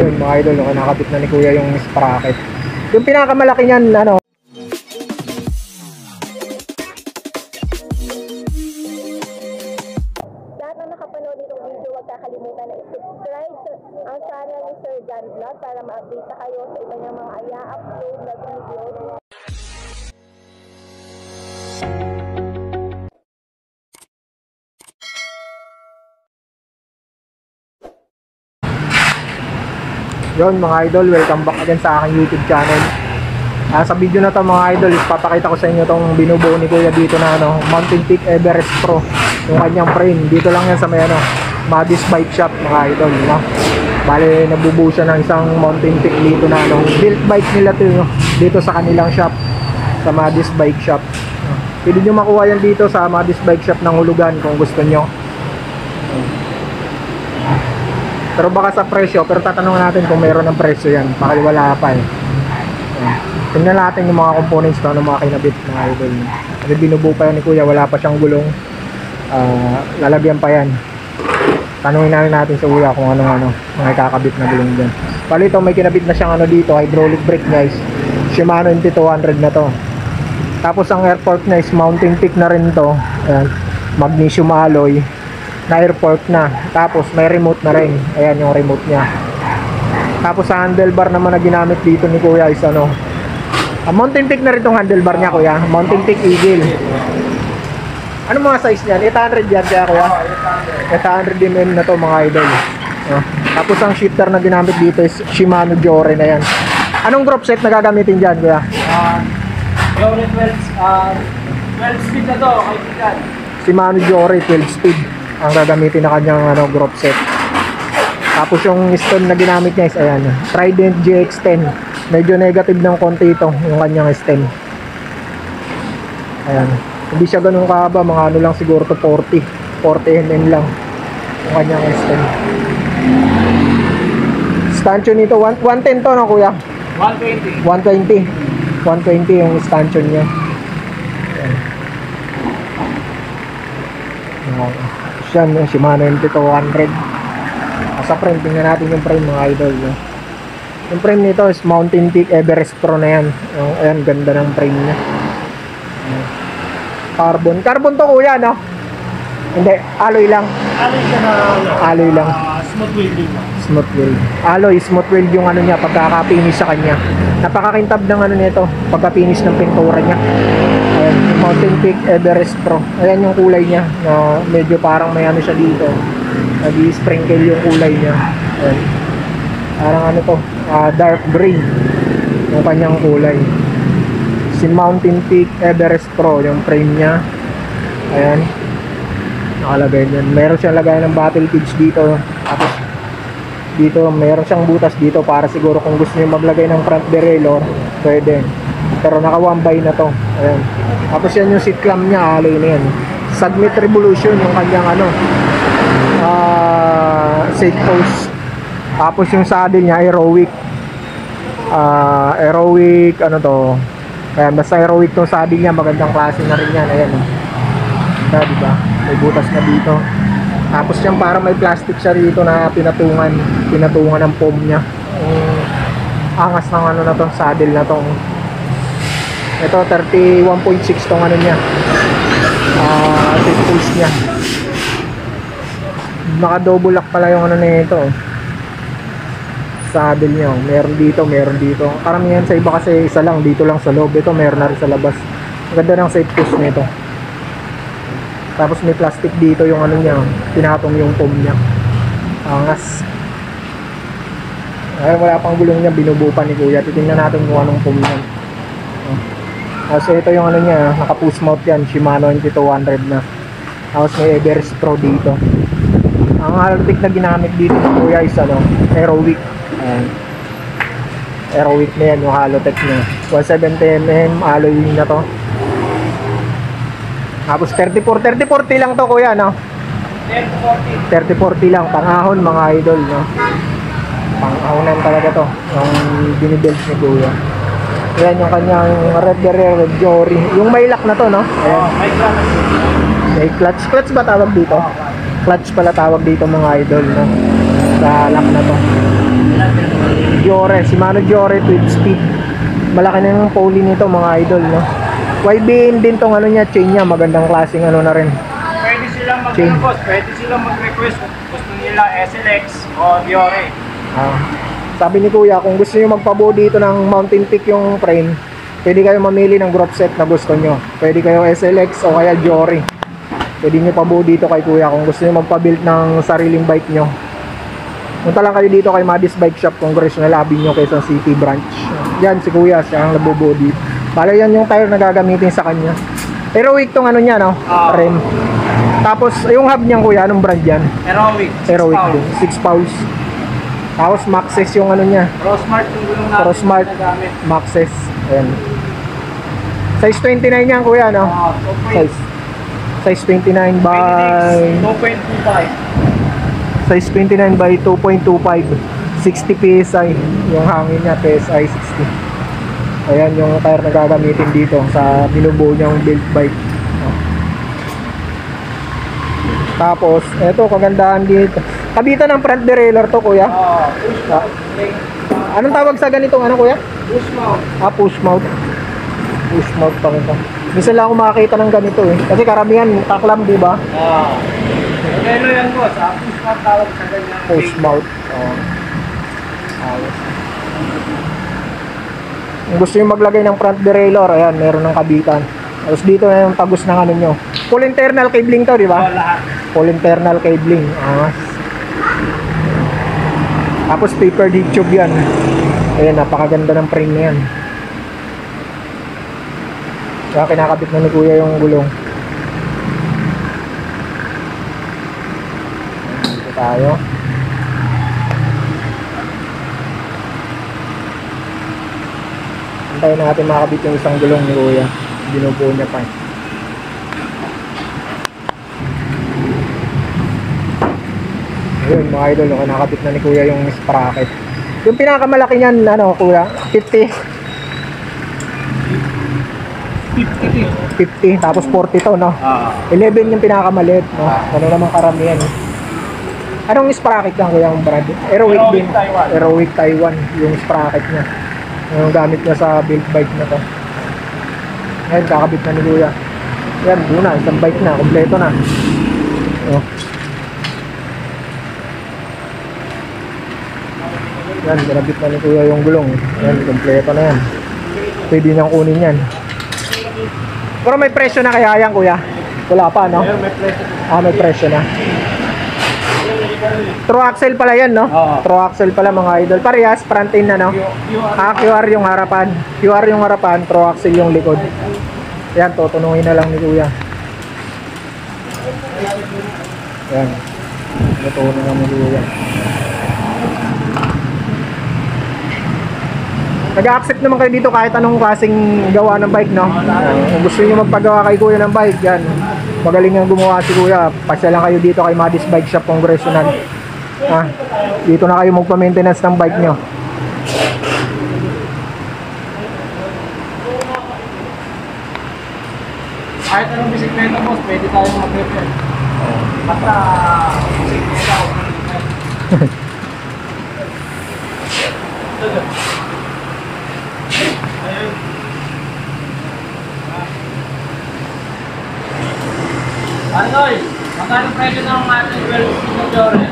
Yun mga idol, yung nakabit na ni kuya yung sprocket. Yung pinakamalaki niyan, ano, ang channel ni Sir Vlog para ma-update na kayo sa iba niyang mga i-upload na videos. Yon mga idol, welcome back again sa aking YouTube channel. Ah, sa video na to mga idol, papakita ko sa inyo tong binubuo ni Kuya dito na ano, Mountain Peak Everest Pro. Yung kanyang frame. Dito lang yan sa may ano, Madis Bike Shop mga idol. No? Bale, nabubuo siya ng isang Mountain Peak dito na ano, built bike nila to no? dito sa kanilang shop sa Madis Bike Shop. Pwede nyo makuha yan dito sa Madis Bike Shop ng Hulugan kung gusto nyo. Pero baka sa presyo, pero tatanungin natin kung meron ng presyo yan. Baka wala pa eh. Tingnan natin yung mga components to, ano mga kinabit mga idol. Kasi binubuo pa yan ni Kuya, wala pa siyang gulong. Ah, lalagyan pa yan. Tanungin natin natin sa Kuya kung ano ano mga kakabit na gulong dyan. Bali ito, may kinabit na siyang ano dito, hydraulic brake guys. Shimano NT200 na to. Tapos ang airport na is mountain peak na rin to. Ayan. Magnesium alloy na airport na. Tapos may remote na rin. Ayan yung remote niya. Tapos sa handlebar naman na ginamit dito ni Kuya is ano. Ah, Mountain Peak na rin tong handlebar niya Kuya. Mountain Peak Eagle. Ano mga size niyan? 800 yan kaya Kuya? 800 mm na to mga idol. Ah. Tapos ang shifter na ginamit dito is Shimano Jore na yan. Anong group set na gagamitin dyan Kuya? Uh, Glory 12, uh, 12 speed na to, kaibigan. Shimano Jore 12 speed ang gagamitin na kanyang ano, group set. Tapos yung stone na ginamit niya is ayan, Trident GX10. Medyo negative ng konti ito, yung kanyang stem. Ayan. Hindi siya ganun kahaba, mga ano lang siguro to 40. 40 mm lang yung kanyang stem. Stanchion nito, 1, 110 to no kuya? 120. 120. 120 yung stanchion niya. Ayan. Ayan. Siya, no, Shimano MT200. Ah, Sa frame, tingnan natin yung frame mga idol. No? Yung frame nito is Mountain Peak Everest Pro na yan. Yung, ayan, ganda ng frame niya. Carbon. Carbon to kuya, no? Hindi, alloy lang. Ano siya na, ano, Alloy lang. ah, smooth welding. Smooth weld. Alloy, smooth weld yung ano niya, pagkaka-finish sa kanya. Napakakintab ng ano nito, pagka-finish ng pintura niya. Mountain Peak Everest Pro. Ayan yung kulay niya, na medyo parang may ano siya dito. Nag-sprinkle yung kulay niya. Ayan. Parang ano to, ah, dark green yung kanyang kulay. Si Mountain Peak Everest Pro, yung frame niya. Ayan. Nakalagay niyan. Meron siyang lagay ng battle cage dito. Tapos dito meron siyang butas dito para siguro kung gusto niyo maglagay ng front derailleur pwede pero naka one by na to. Ayan. Tapos yan yung seat clamp niya alloy na yan. Submit Revolution yung kanyang ano ah safe post. Tapos yung saddle niya aerowick ah aerowick ano to? Ayan basta aerowick tong saddle niya magandang klase na rin yan. Ayan. Oh. Diba, may butas na dito. Tapos yan para may plastic siya dito na pinatungan, pinatungan ng foam niya. Yung angas ng ano na to, saddle na tong. Ito 31.6 tong ano niya. Uh, pulse niya. Naka double lock pala yung ano nito. Saddle niya, oh. meron dito, meron dito. Karamihan sa iba kasi isa lang dito lang sa loob. Ito meron na rin sa labas. Ang ganda ng safe push nito. Tapos may plastic dito yung ano niya, pinatong yung foam niya. Angas. Ay, wala pang gulong niya, binubuo pa ni Kuya. Titingnan natin kung anong foam niya. Tapos ito yung ano niya, naka push mount yan, Shimano NT200 na. Tapos may Everest Pro dito. Ang Altic na ginamit dito ni Kuya is ano, Aerowick. Ayan. Aerowick na yan, yung Halotech niya. 170mm alloy na to. Tapos 34, 30-40 lang to kuya, no? 10, 40. 30-40 lang, pangahon mga idol, no? Pangahonan talaga to, yung binibuild ni kuya. Ayan yung kanyang Red Barrier Red Jory. Yung may lock na to, no? Ayan. may. May clutch. Clutch ba tawag dito? Clutch pala tawag dito mga idol, no? Sa lock na to. Ilan. Giore, Shimano Giore 12 speed. Malaki na yung pulley nito mga idol, no? YBN din tong ano niya, chain niya, magandang klaseng ano na rin. Pwede silang mag Chain. boss, pwede silang mag-request kung gusto nila SLX o Diore. Ah, sabi ni Kuya, kung gusto niyo magpabuo dito ng Mountain Peak yung frame, pwede kayo mamili ng group set na gusto nyo. Pwede kayo SLX o kaya Jory. Pwede nyo pabuo dito kay Kuya kung gusto niyo magpa-build ng sariling bike nyo. Punta lang kayo dito kay Madis Bike Shop, Congressional Avenue, Quezon City branch. Yan si Kuya, siya ang nabubuo dito. Bale yan yung tire na gagamitin sa kanya. Weak tong ano niya, no? Ah. Rim. Tapos, yung hub niyan, Kuya, anong brand yan? Heroic. Heroic din. 6 pounds. Tapos Maxxis yung ano niya. Prosmart yung gulong natin Pro Smart. na gamit. Maxxis. Ayan. Size 29 yan kuya no? Pwede. Size. Size 29 by 2.25. size 29 by 2.25 60 PSI yung hangin niya PSI 60 ayan yung tire na gagamitin dito sa binubuo niyang build bike tapos eto kagandahan dito kabitan ng front derailleur to kuya push Ah. mount. brake. anong tawag sa ganitong ano kuya? Push mount. Ah, push mount. Push mount pa rin. Minsan lang ako makakita ng ganito eh. Kasi karamihan, taklam, di ba? Ah. Modelo yan boss, ah. Push mount tawag sa ganyan. Push mount. Oh. Ayos. Kung gusto nyo maglagay ng front derailleur, ayan, meron ng kabitan. Tapos dito na yung tagos ng ano nyo. Full internal cabling to, di ba? lahat. Full internal cabling. Ah. Tapos paper heat tube yan. Ayan, napakaganda ng frame na yan. Kaya kinakabit na ni Kuya yung gulong. Dito tayo. Antayin natin makabit yung isang gulong ni Kuya. Binubuo niya pa. Ayun mga idol, oh, nakabit na ni Kuya yung sprocket. Yung pinakamalaki niyan, ano Kuya? 50. 50, tapos 40 to, no? Ah. 11 yung pinakamaliit, no? Ano naman karamihan, eh. Anong sprocket lang kuya yung brand? Aerowick din. Taiwan. Aerowick Taiwan, yung sprocket niya. Yung gamit niya sa build bike na to. Ngayon, kakabit na ni kuya. Yan, doon na, isang bike na, kompleto na. Oh. Yan, kinabit na ni kuya yung gulong. Yan, kompleto na yan. Pwede niyang kunin yan. Pero may presyo na kaya yan, kuya? Wala pa, no? Meron may presyo. Ah, may presyo na. True axle pala yan, no? Oo. True axle pala mga idol. Parehas, front end na, no? Ah, QR yung harapan. QR yung harapan, true axle yung likod. Yan, tutunungin na lang ni Kuya. Yan. Tutunungin na ni Kuya. Nag-accept naman kayo dito kahit anong klaseng gawa ng bike, no? Kung gusto niyo magpagawa kay Kuya ng bike, yan. Magaling ang gumawa si Kuya. Pasya lang kayo dito kay Madis Bike Shop Congressional. Ah, dito na kayo magpa-maintenance ng bike nyo. Kahit anong bisikleta boss, pwede tayong mag-repair. Basta bisikleta o Ano Noy? Magkano presyo ng ating 12 na Jore?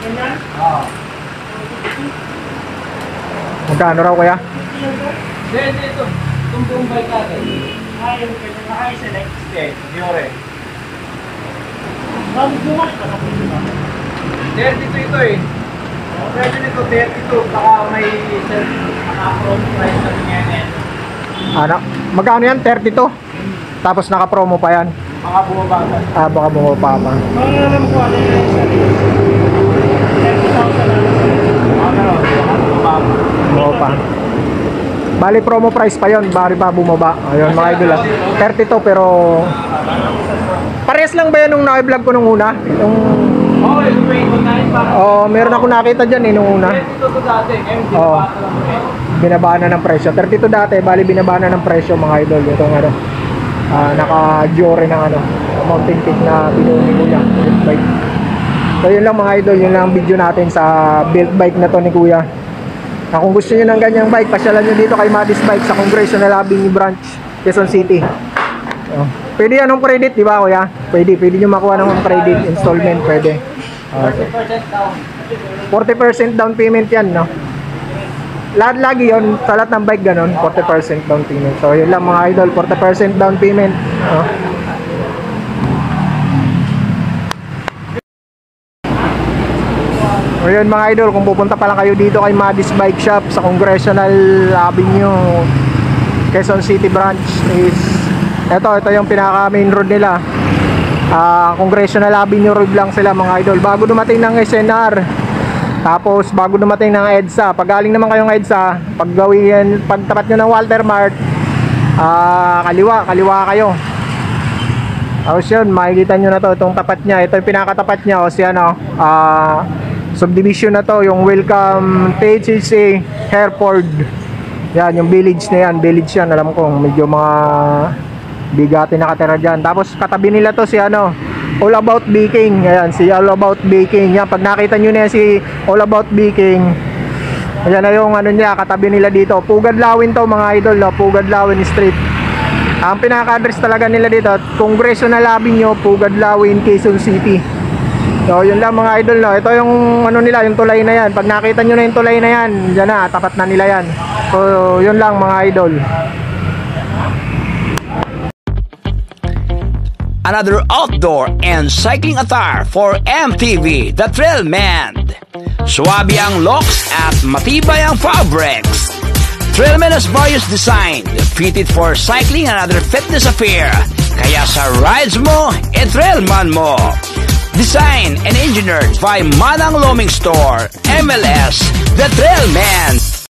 Ganyan? Oo. Magkano raw Kuya? Hindi, hindi ito. Itong buong bike natin. Ah, yung pwede na kayo select. Hindi, Jore. Bakit bukas ka na 32 ito eh. Ang presyo nito 32, baka may ganyan. Ano? Magkano yan? 32? Tapos naka-promo pa yan. Mga bumababa. Ah, baka bumaba pa. Ang alam ko ano yung 30,000 na. Ano, baka. Bumaba pa. Bali promo price pa yon, bali pa bumaba. Ayun mga idol. ah. 32 pero Parehas lang ba yan nung naka-vlog ko nung una? Yung Oo, yung 29 pa. oh, meron ako nakita diyan eh nung una. 32 to dati, ngayon Oo. ginaba na. Binabaan na ng presyo. 32 dati, bali binabaan na ng presyo mga idol. Itong ano, ah, naka-Giore ng ano, Mountain Peak na binuo ni Kuya, build bike. So yun lang mga idol, yun lang ang video natin sa build bike na to ni Kuya. Ah, kung gusto niyo ng ganyang bike, pasyalan niyo dito kay Madis Bike sa Congressional Avenue Branch, Quezon City. Oh. Pwede anong credit, di ba kuya? Pwede, pwede niyo makuha ng credit, installment, pwede. So- 40% down. 40% down payment yan, no? Lahat lagi yon sa lahat ng bike ganun, 40% down payment. So, yun lang mga idol, 40% down payment. No? O yun mga idol, kung pupunta pa lang kayo dito kay Madis Bike Shop sa Congressional Avenue, Quezon City branch is eto, ito yung pinaka main road nila. Ah, Congressional Avenue Road lang sila mga idol. Bago dumating ng SNR, tapos bago dumating ng EDSA, pag galing naman kayong EDSA, pag gawin, pag tapat nyo ng Walter Mart, ah, kaliwa, kaliwa kayo. Tapos yun, makikita nyo na to, itong tapat niya, ito yung pinakatapat niya, o si ano, ah, subdivision na to, yung welcome THC Hereford. Yan, yung village na yan, village yan, alam ko, medyo mga bigati nakatira dyan. Tapos katabi nila to si ano, All About Baking. Ayan, si All About Baking. Yan, pag nakita nyo na si All About Baking, ayan na yung ano niya, katabi nila dito. Pugad Lawin to mga idol, no? Pugad Lawin Street. Ang pinaka-address talaga nila dito, Congressional Avenue, Pugad Lawin, Quezon City. So, yun lang mga idol, no? Ito yung ano nila, yung tulay na yan. Pag nakita nyo na yung tulay na yan, dyan na, tapat na nila yan. So, yun lang mga idol. Another outdoor and cycling attire for MTV, The Trail Man. Suwabe ang looks at matibay ang fabrics. Trailman has various design fitted for cycling and other fitness affair. Kaya sa rides mo, e Trailman mo. Designed and engineered by Manang Loaming Store, MLS, The Trailman.